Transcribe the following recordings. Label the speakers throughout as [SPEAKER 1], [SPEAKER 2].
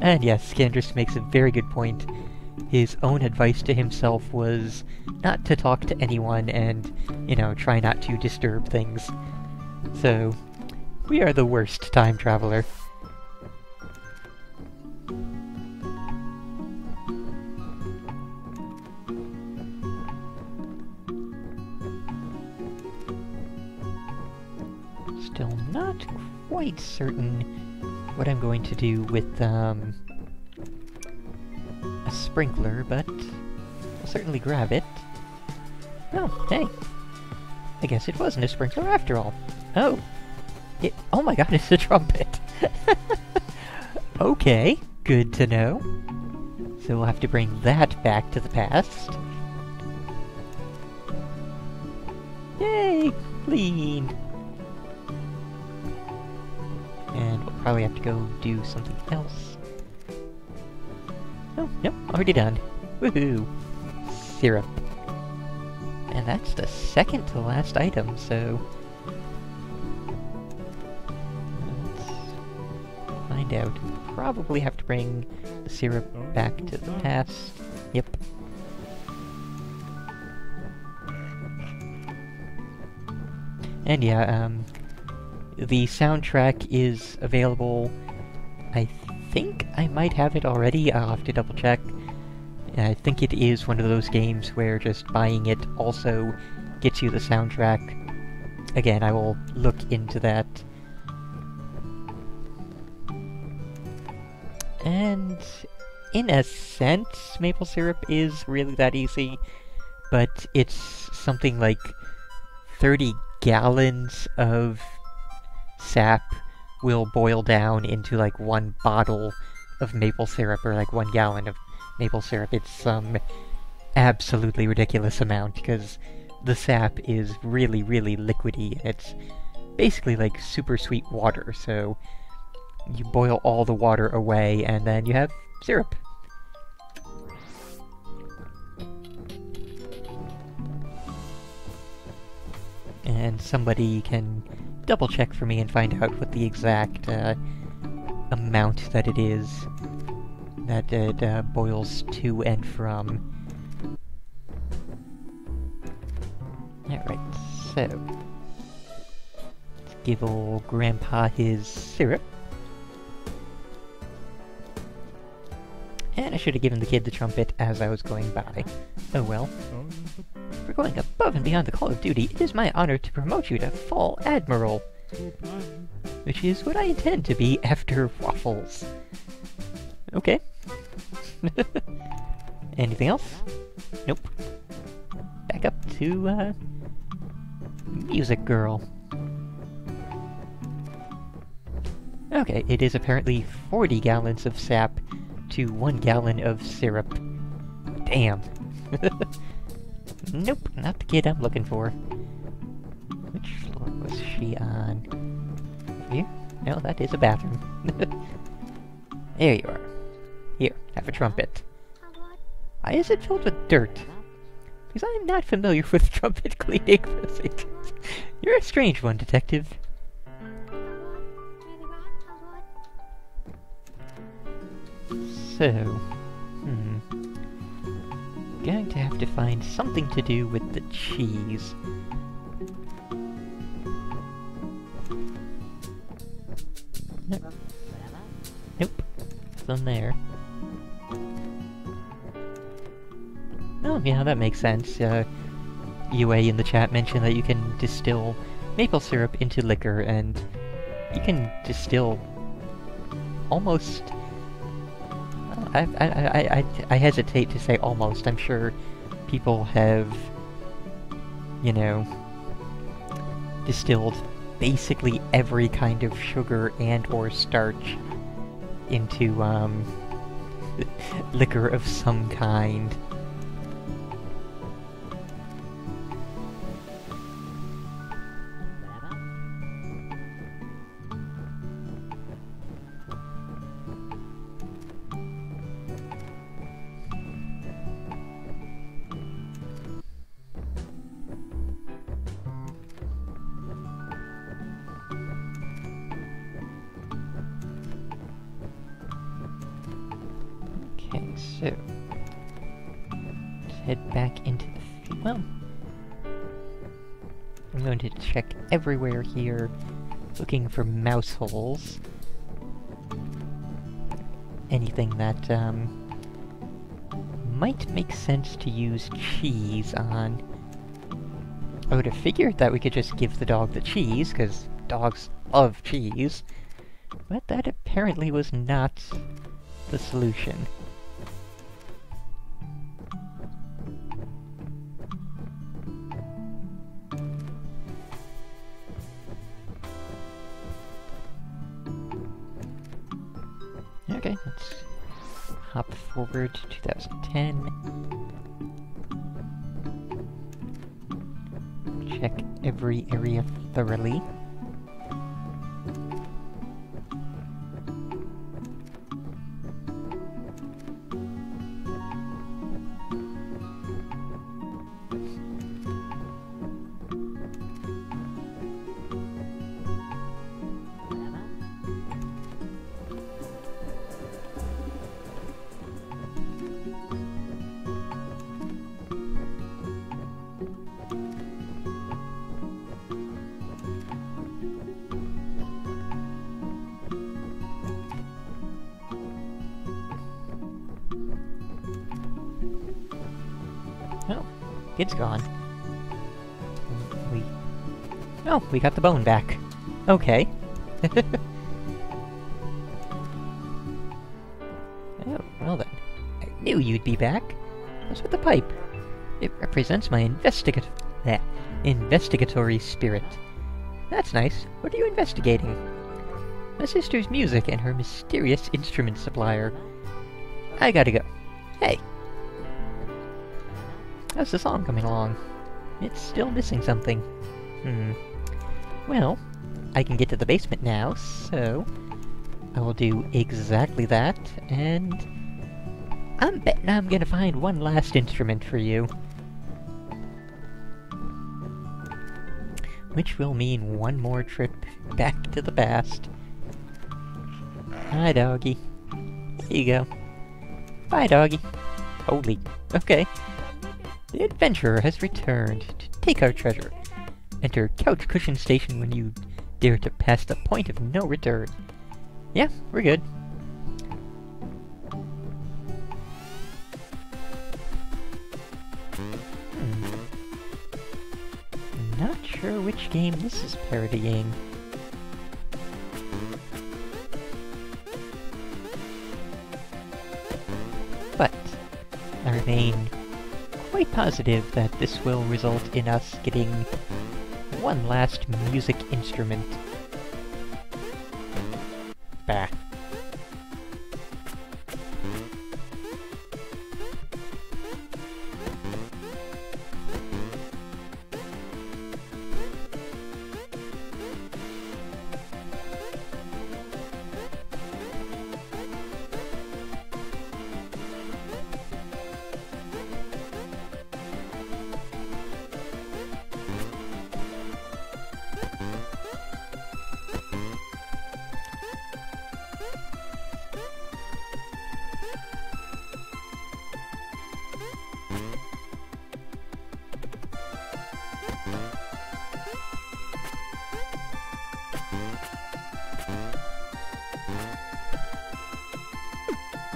[SPEAKER 1] And yes, Scandrus makes a very good point. His own advice to himself was not to talk to anyone and, you know, try not to disturb things. So, we are the worst time traveler. Still not quite certain what I'm going to do with, um, a sprinkler, but I'll certainly grab it. Oh, hey. I guess it wasn't a sprinkler after all. Oh. It- oh my god, it's a trumpet! okay, good to know. So we'll have to bring that back to the past. Yay! Clean! Probably have to go do something else. Oh, nope, already done. Woohoo! Syrup. And that's the second to last item, so... Let's find out. Probably have to bring the syrup back to the past. Yep. And yeah, um, the soundtrack is available. I think I might have it already. I'll have to double check. I think it is one of those games where just buying it also gets you the soundtrack. Again, I will look into that. And in a sense, maple syrup is really that easy, but it's something like 30 gallons of sap will boil down into like one bottle of maple syrup or like one gallon of maple syrup. It's some absolutely ridiculous amount because the sap is really, really liquidy. It's basically like super sweet water, so you boil all the water away and then you have syrup. And somebody can double check for me and find out what the exact uh, amount that it is that it uh, boils to and from. Alright, so. Let's give old Grandpa his syrup. And I should have given the kid the trumpet as I was going by. Oh well. For going above and beyond the call of duty, it is my honor to promote you to full admiral. Which is what I intend to be after Waffles. Okay. Anything else? Nope. Back up to, uh... Music Girl. Okay, it is apparently 40 gallons of sap to 1 gallon of syrup. Damn. nope, not the kid I'm looking for. Which floor was she on? Here? No, that is a bathroom. there you are. Here, have a trumpet. Why is it filled with dirt? Because I am not familiar with trumpet cleaning. You're a strange one, detective. So, hmm. Going to have to find something to do with the cheese. Nope. Nope. There. Oh, yeah, that makes sense. Uh, UA in the chat mentioned that you can distill maple syrup into liquor, and you can distill almost... I, I, I, I, hesitate to say almost. I'm sure people have, you know, distilled basically every kind of sugar and or starch into, um, liquor of some kind. So... Let's head back into the... f- Well... I'm going to check everywhere here, looking for mouse holes. Anything that, um... Might make sense to use cheese on. I would have figured that we could just give the dog the cheese, because dogs love cheese. But that apparently was not the solution. Okay, let's hop forward to 2010. Check every area thoroughly. Kid's gone. We... Oh, we got the bone back. Okay. oh, well then. I knew you'd be back. What's with the pipe? It represents my investigat... bleh, investigatory spirit. That's nice. What are you investigating? My sister's music and her mysterious instrument supplier. I gotta go. Hey, How's the song coming along? It's still missing something. Hmm. Well, I can get to the basement now, so... I will do exactly that, and... I'm betting I'm gonna find one last instrument for you. Which will mean one more trip back to the past. Hi, doggy. Here you go. Bye, doggy. Holy. Okay. The adventurer has returned to take our treasure. Enter Couch Cushion Station when you dare to pass the point of no return. Yeah, we're good. Hmm. Not sure which game this is parodying. But I remain positive that this will result in us getting one last music instrument. Bah.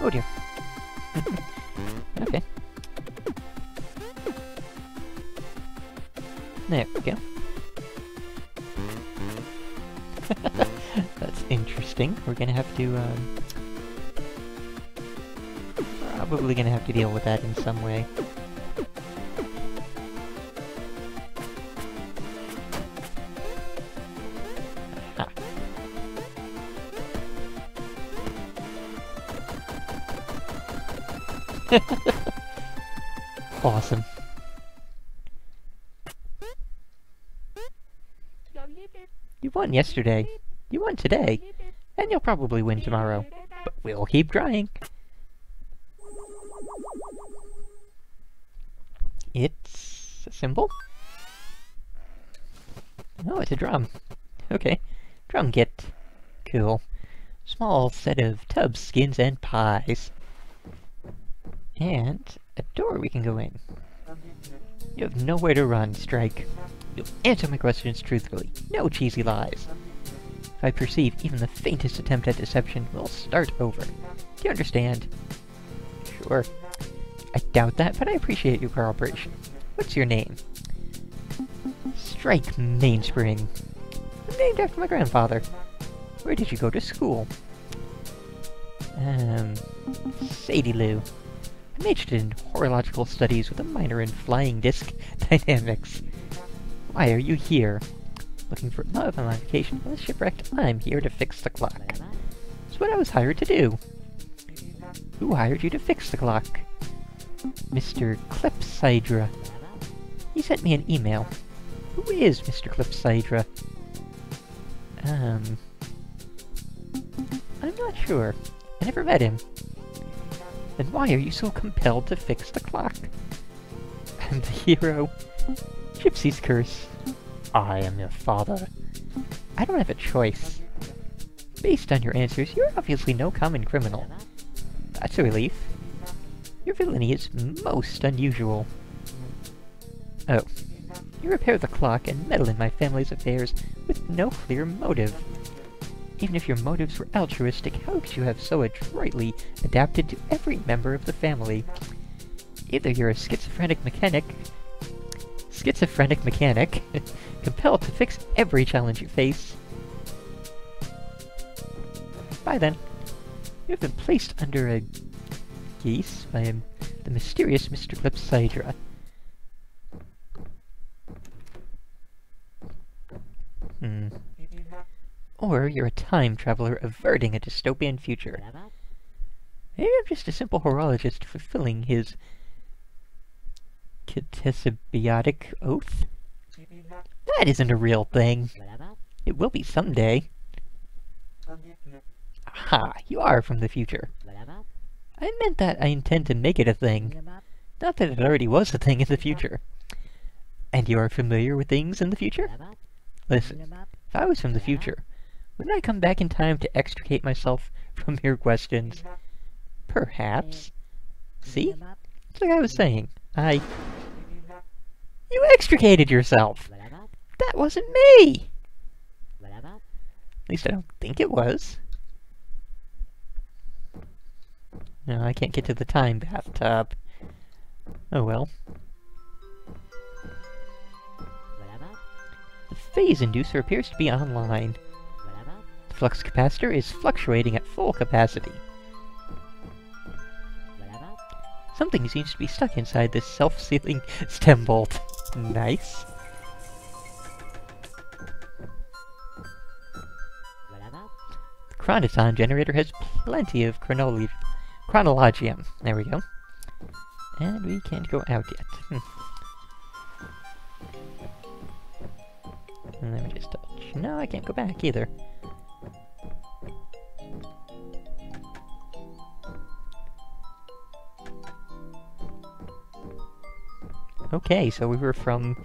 [SPEAKER 1] Oh dear. okay. There we go. That's interesting. We're gonna have to, um... Probably gonna have to deal with that in some way. awesome. You won yesterday. You won today. And you'll probably win tomorrow. But we'll keep trying. It's a cymbal? Oh, it's a drum. Okay. Drum kit. Cool. Small set of tubs, skins, and pies. And a door we can go in. You have nowhere to run, Strike. You'll answer my questions truthfully. No cheesy lies. If I perceive even the faintest attempt at deception, we'll start over. Do you understand? Sure. I doubt that, but I appreciate your cooperation. What's your name? Strike Mainspring. I'm named after my grandfather. Where did you go to school? Um, Sadie Lou. Majored in horological studies with a minor in flying disc dynamics. Why are you here? Looking for love and modification on the shipwrecked, I'm here to fix the clock. That's what I was hired to do. Who hired you to fix the clock? Mr. Clepsydra. He sent me an email. Who is Mr. Clepsydra? Um... I'm not sure. I never met him. Then why are you so compelled to fix the clock? I'm the hero. Gypsy's curse. I am your father. I don't have a choice. Based on your answers, you're obviously no common criminal. That's a relief. Your villainy is most unusual. Oh. You repair the clock and meddle in my family's affairs with no clear motive. Even if your motives were altruistic, how could you have so adroitly adapted to every member of the family? Either you're a schizophrenic mechanic, schizophrenic mechanic, compelled to fix every challenge you face. By then, you have been placed under a geese by a, the mysterious Mr. Clepsydra. Hmm. Or you're a time traveler averting a dystopian future. Maybe I'm just a simple horologist fulfilling his catesbiotic oath? That isn't a real thing. It will be someday. Aha, you are from the future. I meant that I intend to make it a thing. Not that it already was a thing in the future. And you are familiar with things in the future? Listen, if I was from the future, wouldn't I come back in time to extricate myself from your questions? Perhaps. See? It's like I was saying. I... You extricated yourself! That wasn't me! At least I don't think it was. No, I can't get to the time bathtub. Oh well. The phase inducer appears to be online. Flux capacitor is fluctuating at full capacity. Something seems to be stuck inside this self-sealing stem bolt. Nice. The chronoton generator has plenty of chronolo chronologium. There we go. And we can't go out yet. Hmm. Let me just touch. No, I can't go back either. Okay, so we were from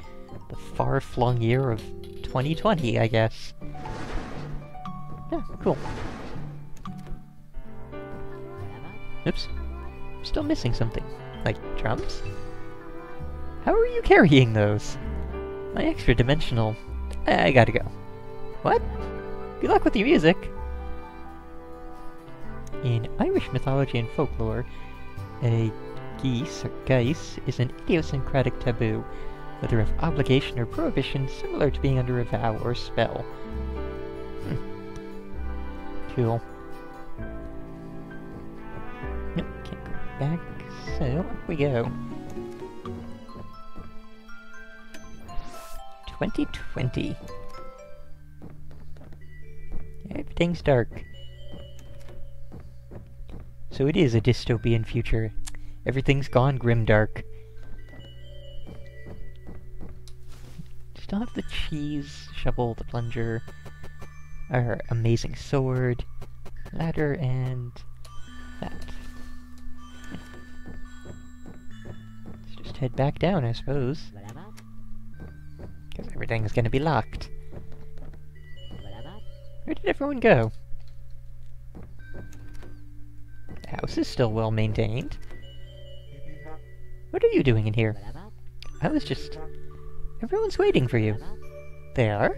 [SPEAKER 1] the far-flung year of 2020, I guess. Yeah, cool. Oops. Still missing something. Like drums? How are you carrying those? My extra-dimensional... I, I gotta go. What? Good luck with your music! In Irish mythology and folklore, a geese or geis is an idiosyncratic taboo, whether of obligation or prohibition, similar to being under a vow or spell. Hmm. Cool. Nope, can't go back, so up we go. 2020. Everything's dark. So it is a dystopian future. Everything's gone grimdark. Still have the cheese, shovel, the plunger, our amazing sword, ladder, and that. Let's just head back down, I suppose. Because everything's gonna be locked. Where did everyone go? The house is still well maintained. What are you doing in here? I was just... Everyone's waiting for you. They are?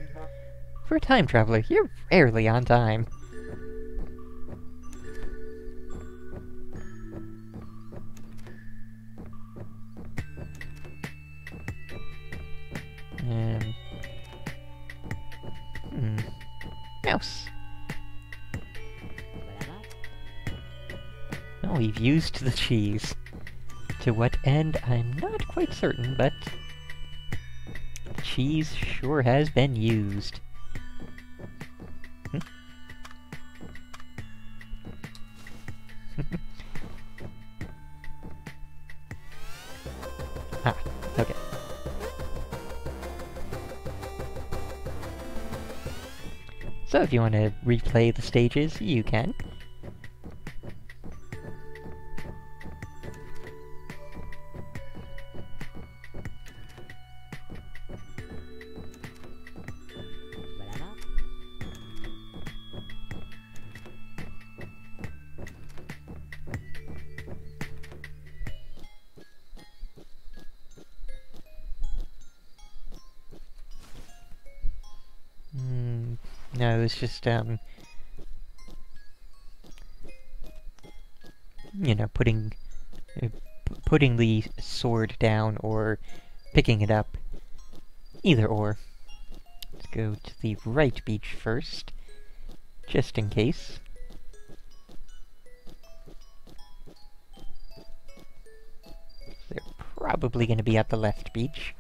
[SPEAKER 1] For a time traveler, you're rarely on time. Um... Hmm. Mouse. Well, we've used the cheese. To what end, I'm not quite certain, but... The cheese sure has been used. Hmm. ah, okay. So if you want to replay the stages, you can. No, it's just, um... You know, putting... Uh, putting the sword down or picking it up. Either or. Let's go to the right beach first, just in case. They're probably going to be at the left beach.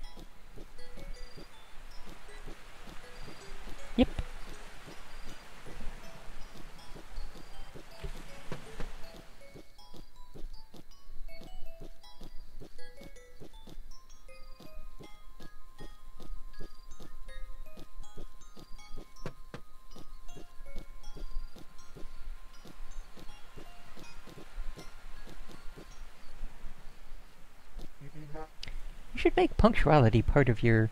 [SPEAKER 1] You should make punctuality part of your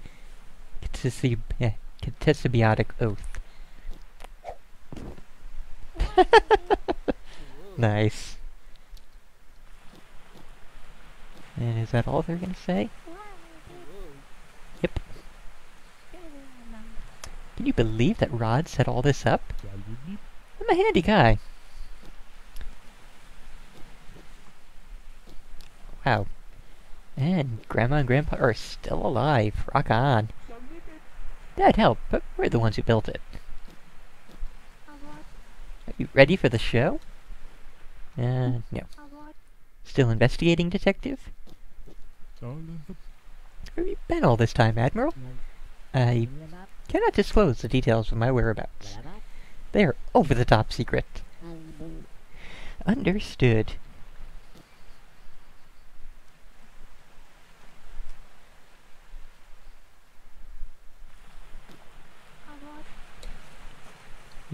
[SPEAKER 1] Catessi- eh, oath. nice. And is that all they're gonna say? Yep. Can you believe that Rod set all this up? I'm a handy guy. Wow. And Grandma and Grandpa are still alive. Rock on. That'd help, but we're the ones who built it. Are you ready for the show? Uh, no. Still investigating, Detective? Where have you been all this time, Admiral? I cannot disclose the details of my whereabouts. They are over the top secret. Understood.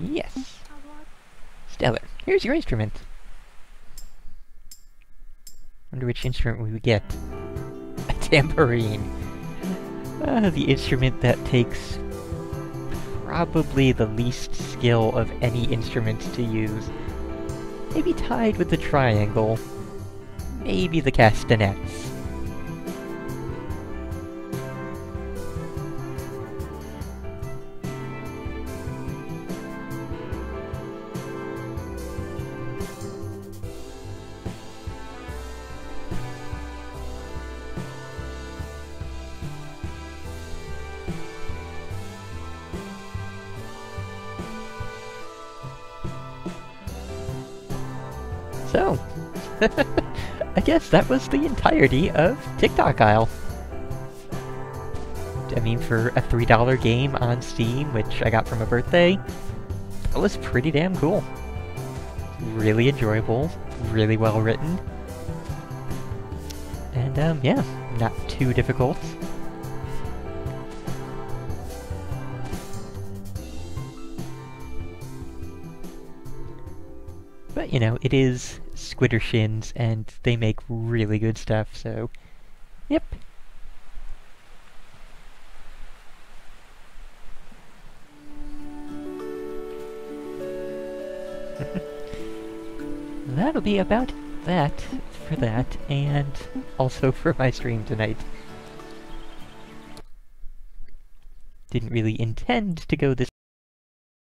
[SPEAKER 1] Yes. Stellar. Here's your instrument. Wonder which instrument we would get. A tambourine. Uh, the instrument that takes probably the least skill of any instrument to use. Maybe tied with the triangle. Maybe the castanets. So, I guess that was the entirety of Tick Tock Isle. I mean, for a $3 game on Steam, which I got from a birthday, that was pretty damn cool. Really enjoyable, really well written. And, um, yeah, not too difficult. You know, it is Squiddershins, and they make really good stuff, so... Yep. That'll be about that for that, and also for my stream tonight. Didn't really intend to go this